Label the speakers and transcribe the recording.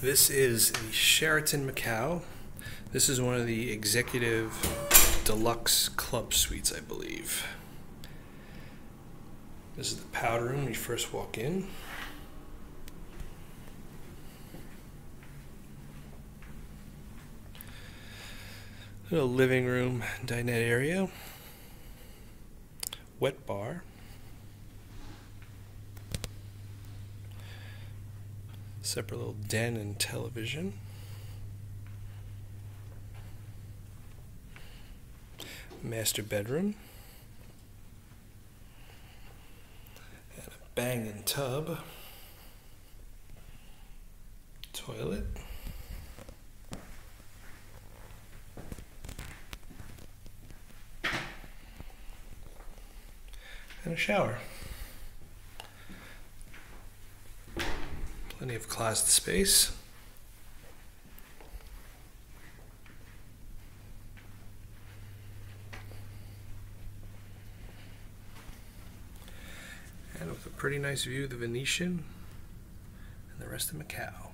Speaker 1: This is the Sheraton Macau. This is one of the executive deluxe club suites, I believe. This is the powder room when you first walk in. Little living room, dinette area, wet bar. Separate little den and television. Master bedroom. And a banging tub. Toilet. And a shower. Plenty of closet space. And with a pretty nice view of the Venetian and the rest of Macau.